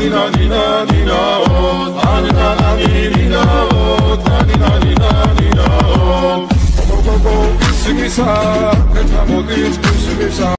dina dina dina oh ta dina na ni dina oh ta dina dina dina oh go go go sing it out let my voice sing it out